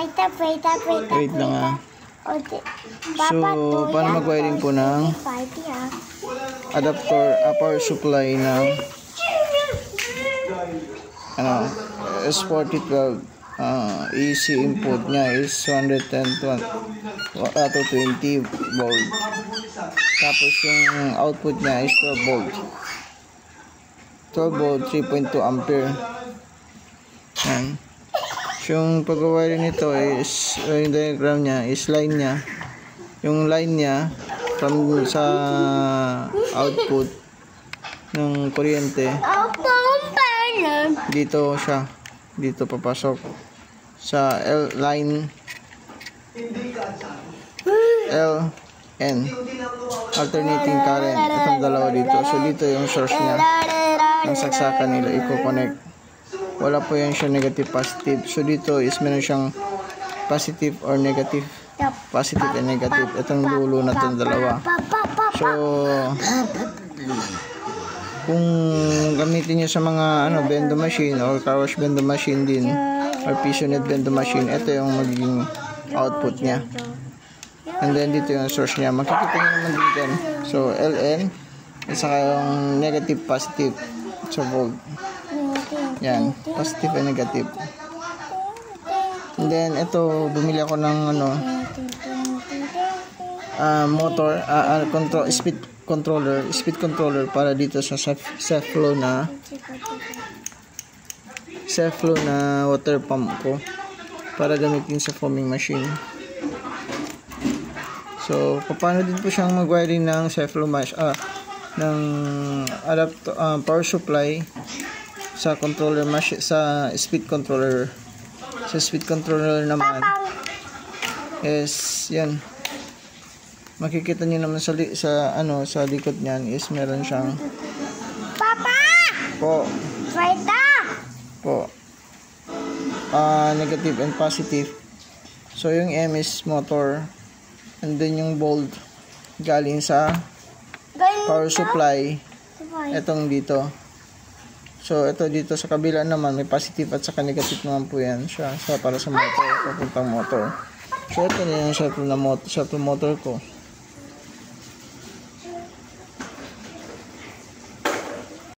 Wait up, wait up, wait up. Wait lang ah. So, paano mag-wiring po ng ah. adapter, uh, power supply ng ano, S4012 uh, AC input niya is 110 to, uh, to 20 volt. Tapos yung output niya is 12 volt. 12 volt, 3.2 ampere. Yan. Yung pag-wiring nito is, yung diagram niya is line niya. Yung line niya from sa output ng kuryente. Dito siya. Dito papasok. Sa L line. L N. Alternating current. Itong dalawa dito. So dito yung source niya. Ang saksakan nila i-connect wala po yan siya negative positive so dito is meron siyang positive or negative positive and negative itong dulo na dalawa. So, kung gamitin nyo sa mga ano, bendo machine or car wash bendo machine din or pisonet bendo machine, ito yung magiging output niya. And then dito yung source niya. Makikita nyo naman din dyan. So, LN at saka yung negative, positive. So, volt. Yan. Positive and negative. And then, ito, bumili ako ng ano, ah, motor, ah, ah, control, speed controller, speed controller para dito sa self, flow na self flow na water pump ko para gamitin sa foaming machine. So, paano din po siyang mag-wiring ng machine ah, ng adapter ah, power supply sa controller machine sa speed controller. Sa speed controller naman is yan makikita niyo naman sa li- sa ano sa likod niyan is meron siyang Papa! po. Up! po. Ah negative and positive. So yung M is motor and then yung volt galing sa power supply. Etong dito so ito dito sa kabila naman may positive at saka negative naman po yan siya. Sa para sa motor papuntang motor. So ito na yung shuttle na motor shuttle motor ko